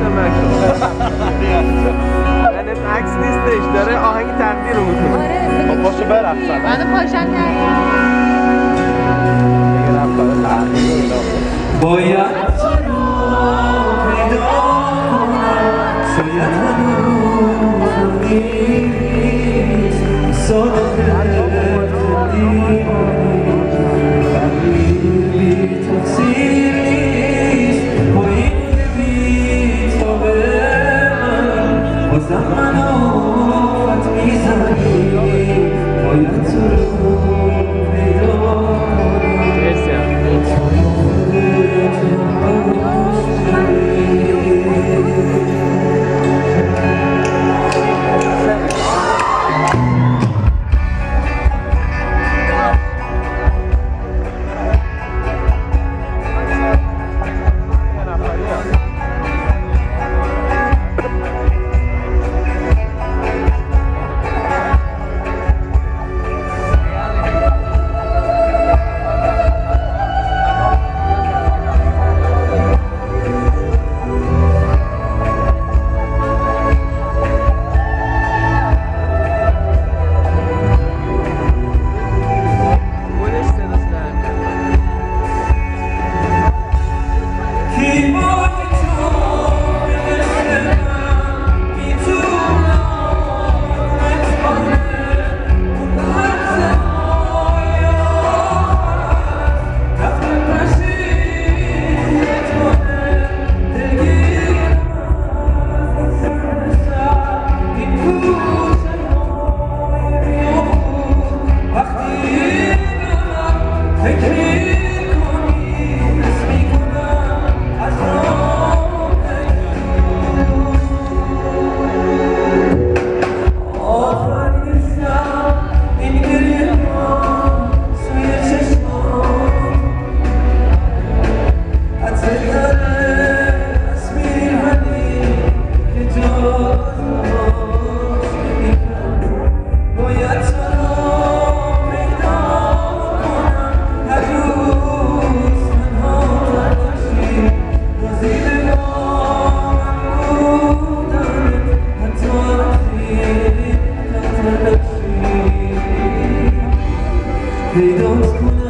نکن من عکس نیستش داره آهنگ تقدیر رو می‌کنه. آره خب باشه برقصن منو پاشم کردی. باید Thank you. They